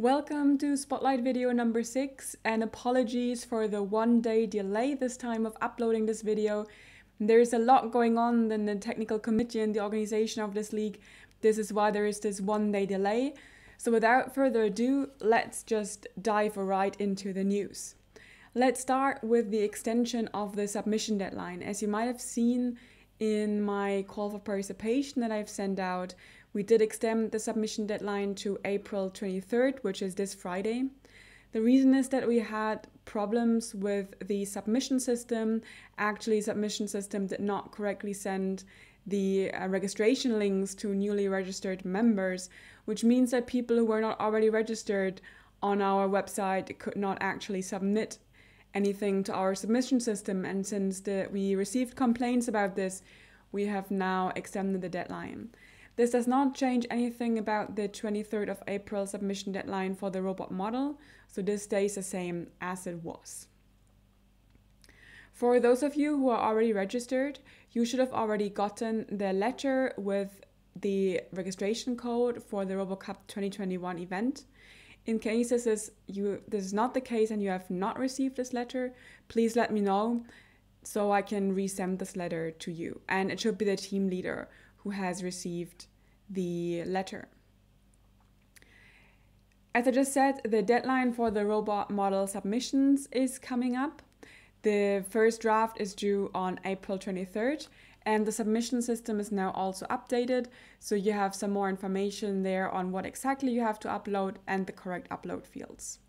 Welcome to Spotlight video number 6 and apologies for the one day delay this time of uploading this video. There's a lot going on in the technical committee and the organization of this league. This is why there is this one day delay. So without further ado, let's just dive right into the news. Let's start with the extension of the submission deadline. As you might have seen in my call for participation that I've sent out, we did extend the submission deadline to April 23rd, which is this Friday. The reason is that we had problems with the submission system. Actually, submission system did not correctly send the uh, registration links to newly registered members, which means that people who were not already registered on our website could not actually submit anything to our submission system. And since the, we received complaints about this, we have now extended the deadline. This does not change anything about the 23rd of April submission deadline for the robot model, so this stays the same as it was. For those of you who are already registered, you should have already gotten the letter with the registration code for the RoboCup 2021 event. In case this is you this is not the case and you have not received this letter, please let me know so I can resend this letter to you. And it should be the team leader who has received the letter. As I just said, the deadline for the robot model submissions is coming up. The first draft is due on April 23rd, and the submission system is now also updated, so you have some more information there on what exactly you have to upload and the correct upload fields.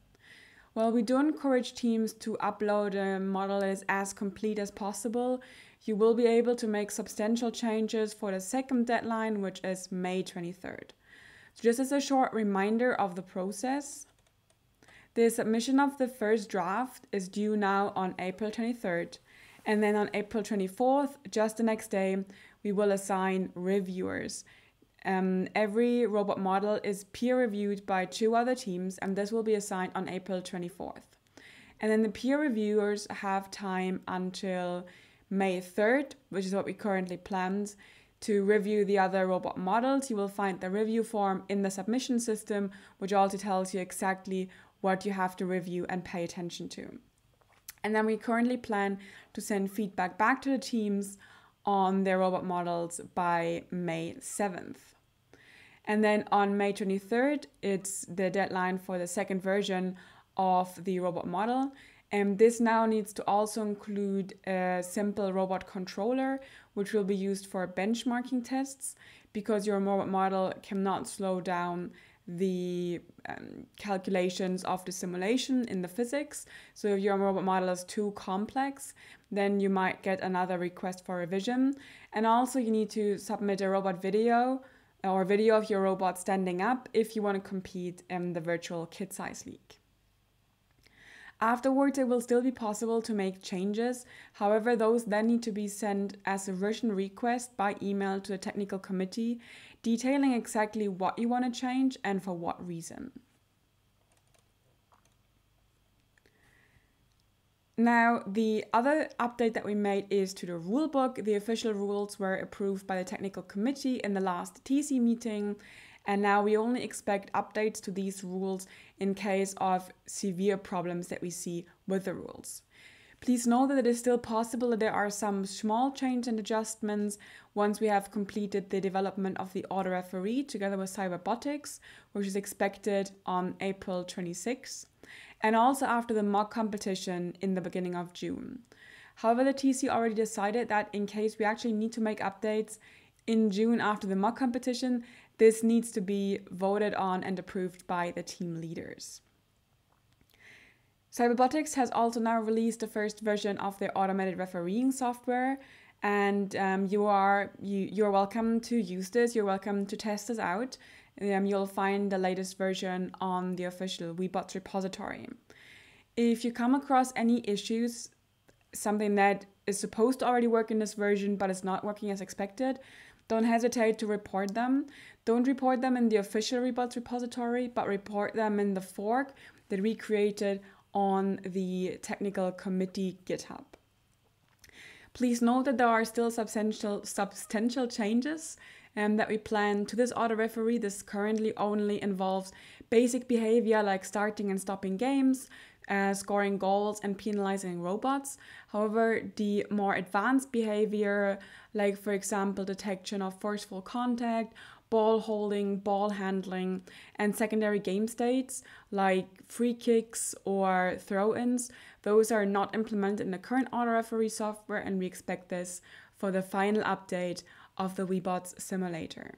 Well, we do encourage teams to upload a model that is as complete as possible. You will be able to make substantial changes for the second deadline, which is May 23rd. So just as a short reminder of the process, the submission of the first draft is due now on April 23rd. And then on April 24th, just the next day, we will assign reviewers. Um, every robot model is peer reviewed by two other teams, and this will be assigned on April 24th. And then the peer reviewers have time until May 3rd, which is what we currently planned, to review the other robot models. You will find the review form in the submission system, which also tells you exactly what you have to review and pay attention to. And then we currently plan to send feedback back to the teams on their robot models by May 7th. And then on May 23rd, it's the deadline for the second version of the robot model. And this now needs to also include a simple robot controller, which will be used for benchmarking tests because your robot model cannot slow down the um, calculations of the simulation in the physics. So if your robot model is too complex, then you might get another request for revision. And also you need to submit a robot video or video of your robot standing up if you want to compete in the virtual kid size league. Afterwards, it will still be possible to make changes. However, those then need to be sent as a version request by email to the technical committee, detailing exactly what you want to change and for what reason. Now, the other update that we made is to the rulebook. The official rules were approved by the technical committee in the last TC meeting, and now we only expect updates to these rules in case of severe problems that we see with the rules. Please know that it is still possible that there are some small change and adjustments once we have completed the development of the auto referee together with Cyberbotics, which is expected on April 26 and also after the mock competition in the beginning of June. However, the TC already decided that in case we actually need to make updates in June after the mock competition, this needs to be voted on and approved by the team leaders. Cyberbotics has also now released the first version of their automated refereeing software, and um, you are you you're welcome to use this. You're welcome to test this out. Um, you'll find the latest version on the official WeBots repository. If you come across any issues, something that is supposed to already work in this version but is not working as expected, don't hesitate to report them. Don't report them in the official WeBots repository, but report them in the fork that we created on the technical committee GitHub. Please note that there are still substantial substantial changes um, that we plan to this auto referee. This currently only involves basic behavior like starting and stopping games, uh, scoring goals, and penalizing robots. However, the more advanced behavior, like for example, detection of forceful contact, ball holding, ball handling, and secondary game states like free kicks or throw ins, those are not implemented in the current auto referee software, and we expect this for the final update of the WeBots simulator.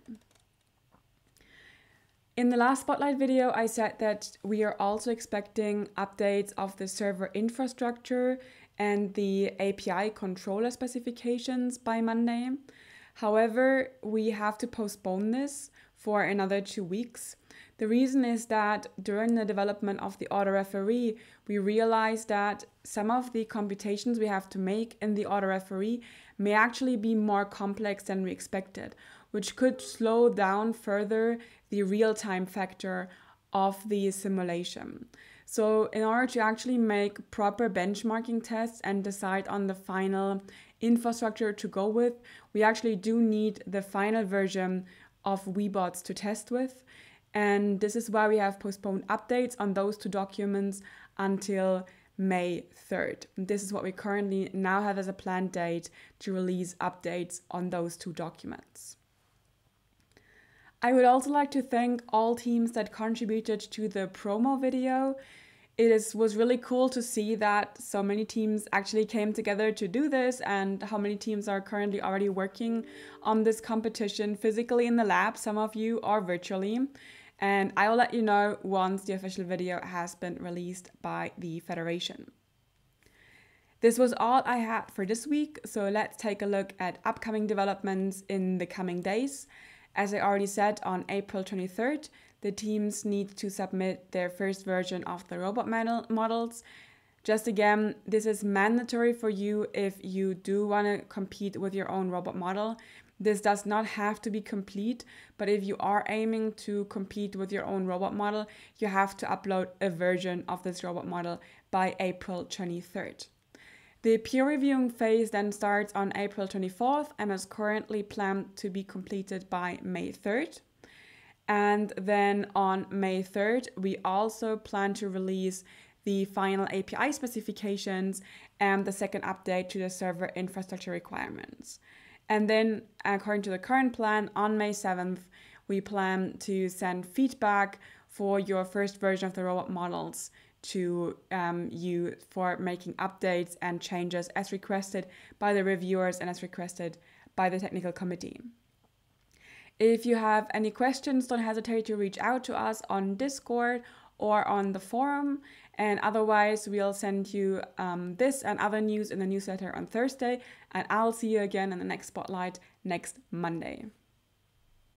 In the last Spotlight video, I said that we are also expecting updates of the server infrastructure and the API controller specifications by Monday. However, we have to postpone this for another two weeks. The reason is that during the development of the auto referee, we realized that some of the computations we have to make in the auto referee may actually be more complex than we expected, which could slow down further the real time factor of the simulation. So, in order to actually make proper benchmarking tests and decide on the final infrastructure to go with, we actually do need the final version of WeBots to test with. And this is why we have postponed updates on those two documents until May 3rd. This is what we currently now have as a planned date to release updates on those two documents. I would also like to thank all teams that contributed to the promo video. It is, was really cool to see that so many teams actually came together to do this and how many teams are currently already working on this competition physically in the lab, some of you are virtually. And I will let you know once the official video has been released by the Federation. This was all I had for this week, so let's take a look at upcoming developments in the coming days. As I already said, on April 23rd, the teams need to submit their first version of the robot models. Just again, this is mandatory for you if you do want to compete with your own robot model. This does not have to be complete, but if you are aiming to compete with your own robot model, you have to upload a version of this robot model by April 23rd. The peer reviewing phase then starts on April 24th and is currently planned to be completed by May 3rd. And then on May 3rd, we also plan to release the final API specifications and the second update to the server infrastructure requirements. And then, according to the current plan, on May 7th, we plan to send feedback for your first version of the robot models to um, you for making updates and changes as requested by the reviewers and as requested by the technical committee. If you have any questions, don't hesitate to reach out to us on Discord or on the forum. And otherwise, we'll send you um, this and other news in the newsletter on Thursday. And I'll see you again in the next spotlight next Monday.